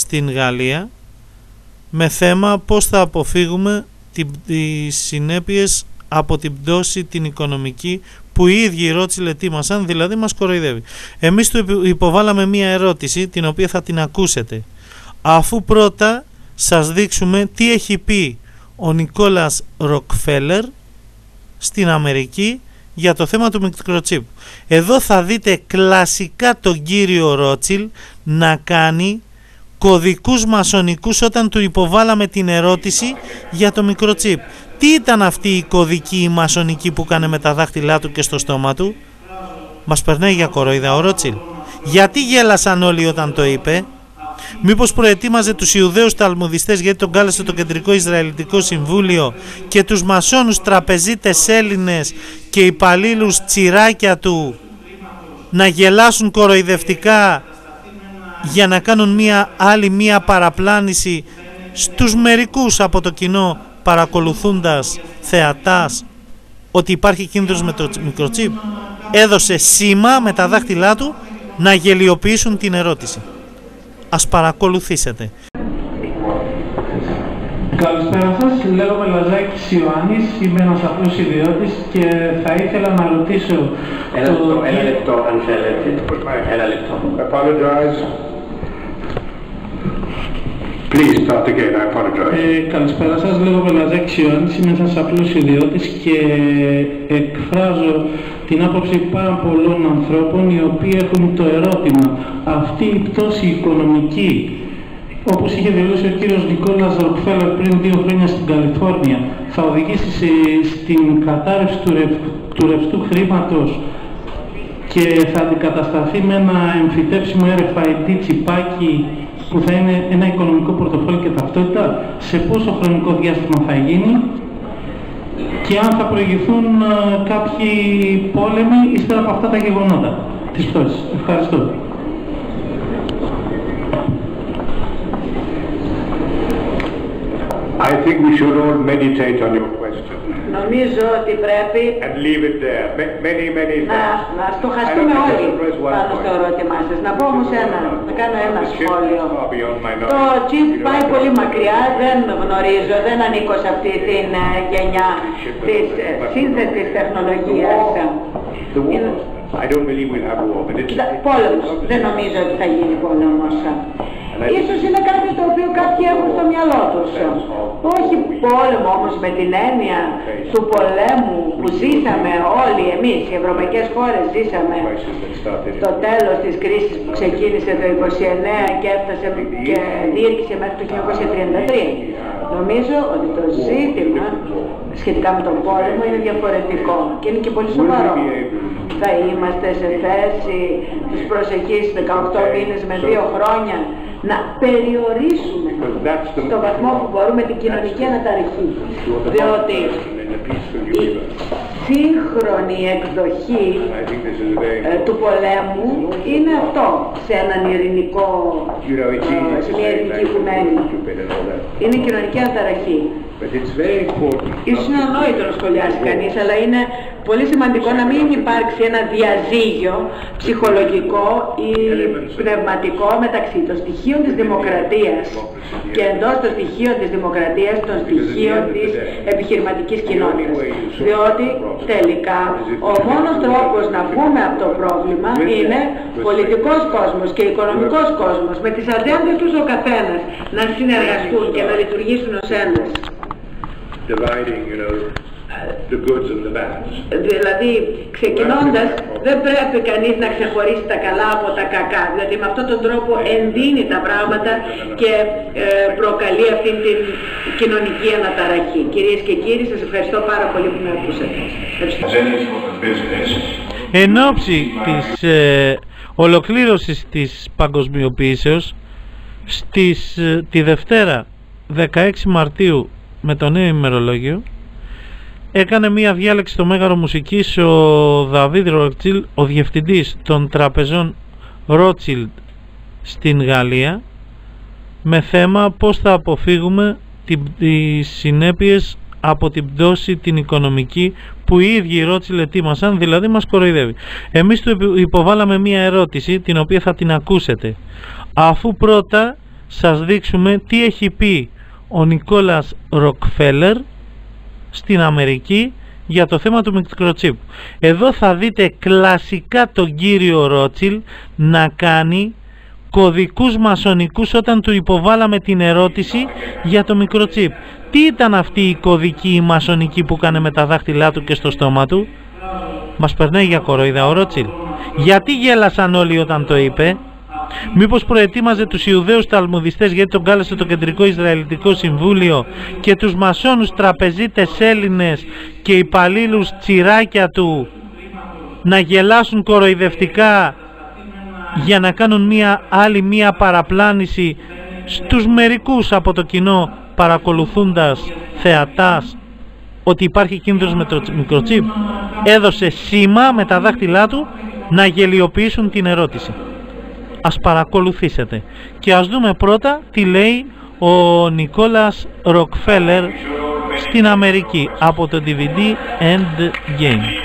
στην Γαλλία με θέμα πώς θα αποφύγουμε τις συνέπειες από την πτώση την οικονομική που οι ίδιοι οι Ρότσιλ ετοίμασαν, δηλαδή μας κοροϊδεύει. Εμείς του υποβάλαμε μία ερώτηση την οποία θα την ακούσετε. Αφού πρώτα σας δείξουμε τι έχει πει ο Νικόλας Ροκφέλερ στην Αμερική για το θέμα του μικροτσίπ. Εδώ θα δείτε κλασικά τον κύριο Ρότσιλ να κάνει κωδικούς μασονικούς όταν του υποβάλαμε την ερώτηση για το μικροτσίπ. Τι ήταν αυτή η κωδική η μασονική που έκανε με τα δάχτυλά του και στο στόμα του; Μας περνάει για κοροϊδά ο Ρότσιλ. Γιατί γέλασαν όλοι όταν το είπε; Μήπως προετοίμαζε τους Ιουδαίους ταλμουδιστές γιατί τον κάλεσε το Κεντρικό Ισραηλιτικό Συμβούλιο και τους μασόνους τραπεζίτες Έλληνες και υπαλλήλους τσιράκια του να γελάσουν κοροϊδευτικά για να κάνουν μία άλλη μία παραπλάνηση στους μερικούς από το κοινό παρακολουθούντας θεατάς ότι υπάρχει κίνδυνος με το μικροτσίπ έδωσε σήμα με τα δάχτυλά του να γελιοποιήσουν την ερώτηση. Ας παρακολουθήσετε. Καλησπέρα σας, λέγομαι Λαζάκης Ιωάννης, είμαι ένας απλός ιδιώτης και θα ήθελα να ρωτήσω... Ένα λεπτό, ένα λεπτό αν θέλετε. Ένα λεπτό. Apologize. Please start again, I apologize. Ε, καλησπέρα σας, λέγομαι Λαζάκης Ιωάννης, είμαι ένας απλός ιδιώτης και εκφράζω την άποψη πάρα πολλών ανθρώπων οι οποίοι έχουν το ερώτημα αυτή η πτώση οικονομική όπως είχε δηλώσει ο κύριος Νικόλας Ροκφέλλερ πριν δύο χρόνια στην Καλιφόρνια θα οδηγήσει σε, στην κατάρρευση του, ρευ, του ρευστού χρήματος και θα αντικατασταθεί με ένα εμφυτεύσιμο RFID τσιπάκι που θα είναι ένα οικονομικό πορτοφόλι και ταυτότητα, σε πόσο χρονικό διάστημα θα γίνει και αν θα προηγηθούν ε, κάποιοι πόλεμοι ύστερα από αυτά τα γεγονότα της πτώσης. Ευχαριστώ. I think we should all meditate on your question. Νομίζω ότι πρέπει and leave it there. Many, many να, να στοχαστούμε όλοι πάνω στο ερώτημά σας. Να πω όμως ένα, να κάνω ένα σχόλιο. Το chip πάει πολύ μακριά, δεν γνωρίζω, δεν ανήκω σε αυτή την ε, γενιά της ε, σύνθετης τεχνολογίας. I don't believe we'll have war, but it's... Πόλεμος. Δεν νομίζω ότι θα γίνει πόλεμος. Ίσως είναι κάτι το οποίο κάποιοι έχουν στο μυαλό τους. Όχι πόλεμο όμως με την έννοια του πολέμου που ζήσαμε όλοι εμείς, οι ευρωπαϊκές χώρες ζήσαμε το τέλος της κρίσης που ξεκίνησε το 1929 και έφτασε και διήρκησε μέχρι το 1933. Νομίζω ότι το ζήτημα σχετικά με τον πόλεμο είναι διαφορετικό και είναι και πολύ σοβαρό. Θα είμαστε σε θέση τους προσεχείς 18 μήνες με 2 χρόνια να περιορίσουμε στο βαθμό που μπορούμε την κοινωνική αναταρρυχή. Διότι η σύγχρονη εκδοχή ε, του πολέμου είναι αυτό σε έναν ειρηνικό, ε, σε μια ειρηνική οικουμένη. Είναι η κοινωνική αναταραχή. Ίσως είναι ανόητο να σχολιάσει κανείς, αλλά είναι πολύ σημαντικό να μην υπάρξει ένα διαζύγιο ψυχολογικό ή πνευματικό μεταξύ των στοιχείων της δημοκρατίας και εντός των στοιχείων της δημοκρατίας των στοιχείων της επιχειρηματικής κοινότητας. Διότι τελικά ο μόνος τρόπος να βγούμε από το πρόβλημα είναι πολιτικός κόσμος και οικονομικός κόσμος. Με τις ατζέντες τους ο καθένας να συνεργαστούν και να λειτουργήσουν ως ένας. Dividing, you know, the goods and the bad. Δηλαδή, ξεκινώντας, δεν πρέπει κανείς να ξεχωρίσει τα καλά από τα κακά. Δηλαδή, με αυτόν τον τρόπο ενδύνει τα πράγματα και ε, προκαλεί αυτήν την κοινωνική αναταραχή. Κυρίες και κύριοι, σας ευχαριστώ πάρα πολύ που με ακούσατε. Εν ώψη της ε, ολοκλήρωσης της παγκοσμιοποίησεως, στις, ε, τη Δευτέρα 16 Μαρτίου με το νέο ημερολόγιο έκανε μία διάλεξη στο Μέγαρο Μουσικής ο Δαβίδ Ροτσίλ, ο διευθυντής των τραπεζών Ρότσιλ στην Γαλλία με θέμα πώς θα αποφύγουμε τις συνέπειες από την πτώση την οικονομική που οι ίδιοι οι Ρότσιλ ετοίμασαν, δηλαδή μας κοροϊδεύει. Εμείς του υποβάλαμε μία ερώτηση την οποία θα την ακούσετε. Αφού πρώτα σας δείξουμε τι έχει πει ο Νικόλας Ροκφέλερ στην Αμερική για το θέμα του μικροτσίπ. Εδώ θα δείτε κλασικά τον κύριο Ρότσιλ να κάνει κωδικούς μασονικούς όταν του υποβάλαμε την ερώτηση για το μικροτσίπ. Τι ήταν αυτή η κωδική η μασονική που έκανε με τα δάχτυλά του και στο στόμα του; Μας περνάει για κοροϊδά ο Ρότσιλ. Γιατί γέλασαν όλοι όταν το είπε; Μήπως προετοίμαζε τους Ιουδαίους ταλμουδιστές γιατί τον κάλεσε το Κεντρικό Ισραηλιτικό Συμβούλιο και τους μασόνους τραπεζίτες Έλληνες και υπαλλήλους τσιράκια του να γελάσουν κοροϊδευτικά για να κάνουν μία άλλη μία παραπλάνηση στους μερικούς από το κοινό παρακολουθούντας θεατάς ότι υπάρχει κίνδυνος με το μικροτσίπ. Έδωσε σήμα με τα δάχτυλά του να γελιοποιήσουν την ερώτηση ας παρακολουθήσετε. Και ας δούμε πρώτα τι λέει ο Νικόλας Ροκφέλερ στην Αμερική από το DVD End Game